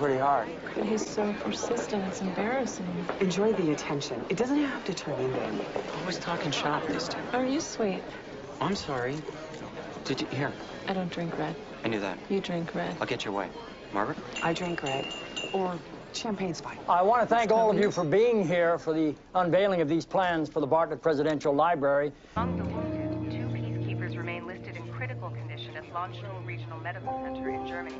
pretty hard. But he's so persistent, it's embarrassing. Enjoy the attention. It doesn't have to turn into anything. Always talking shop, these two. Are you sweet? I'm sorry. Did you... Here. I don't drink red. I knew that. You drink red. I'll get your way. Margaret? I drink red. Or champagne's fine. I want to thank all of you for being here for the unveiling of these plans for the Bartlet Presidential Library. Among the wounded, two peacekeepers remain listed in critical condition at Landstuhl Regional Medical Center in Germany.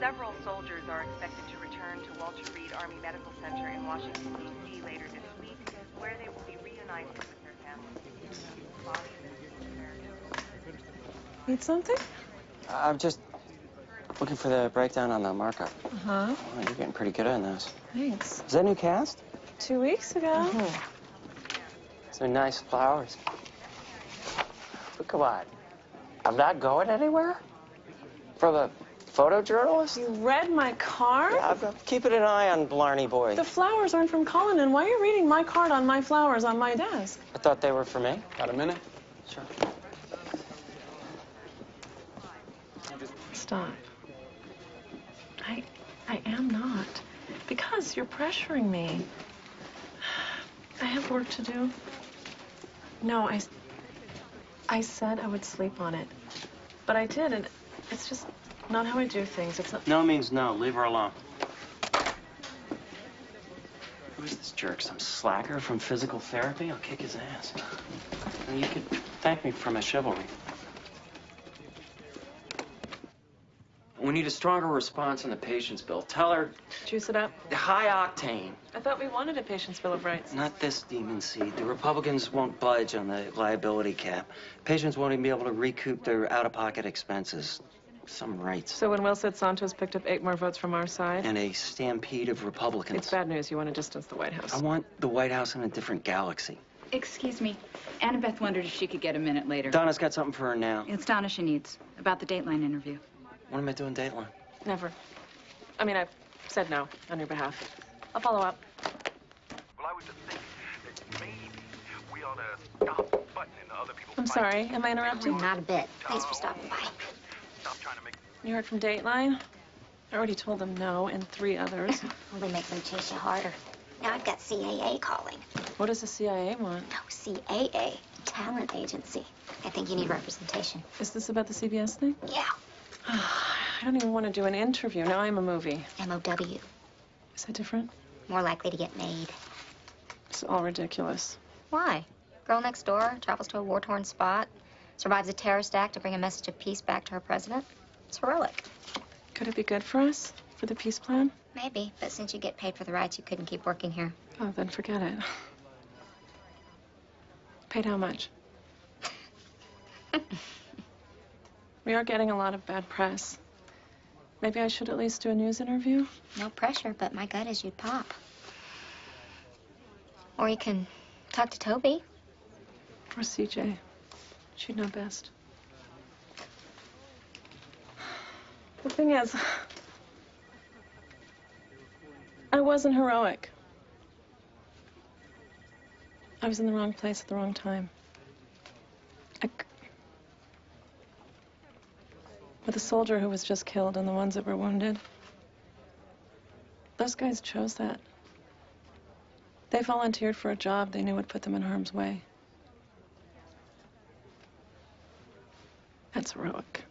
Several soldiers are expected to return to Walter Reed Army Medical Center in Washington, D.C. later this week, where they will be reunited with their families. Need something? I'm just looking for the breakdown on the markup. Uh-huh. Oh, you're getting pretty good on this. Thanks. Is that new cast? Two weeks ago. So nice flowers. But come on. I'm not going anywhere? For the photojournalist? You read my card? Yeah, I'm keeping an eye on Blarney Boy. The flowers aren't from Colin, and why are you reading my card on my flowers on my desk? I thought they were for me. Got a minute? Sure. Stop. I, I am not. Because you're pressuring me. I have work to do. No, I, I said I would sleep on it. But I did, and it's just not how I do things. It's not. No means no. Leave her alone. Who's this jerk? Some slacker from physical therapy? I'll kick his ass. And you could thank me for my chivalry. We need a stronger response on the patient's bill. Tell her Juice it up. High octane. I thought we wanted a patient's bill of rights. Not this demon seed. The Republicans won't budge on the liability cap. Patients won't even be able to recoup their out-of-pocket expenses. Some rights. So when Will said Santos picked up eight more votes from our side, And a stampede of Republicans. it's bad news. You want to distance the White House. I want the White House in a different galaxy. Excuse me. Annabeth wondered if she could get a minute later. Donna's got something for her now. It's Donna she needs, about the Dateline interview. What am I doing Dateline? Never. I mean, I've said no on your behalf. I'll follow up. Well, I was just thinking that maybe we ought to stop butting into other people's I'm sorry. Am I interrupting? Not a bit. Thanks for stopping by. Stop trying to make You heard from Dateline? I already told them no and three others. Only make them chase you harder. Now I've got CAA calling. What does the CIA want? No, CAA. Talent agency. I think you need representation. Is this about the CBS thing? Yeah. I don't even want to do an interview. Now I'm a movie. MOW. Is that different? More likely to get made. It's all ridiculous. Why? Girl next door travels to a war-torn spot, survives a terrorist act to bring a message of peace back to her president. It's heroic. Could it be good for us? For the peace plan? Maybe, but since you get paid for the rides, you couldn't keep working here. Oh, then forget it. Paid how much? we are getting a lot of bad press. Maybe I should at least do a news interview? No pressure, but my gut is you'd pop. Or you can talk to Toby. Or CJ. She'd know best. The thing is, I wasn't heroic. I was in the wrong place at the wrong time. I With the soldier who was just killed and the ones that were wounded. Those guys chose that. They volunteered for a job they knew would put them in harm's way. That's heroic.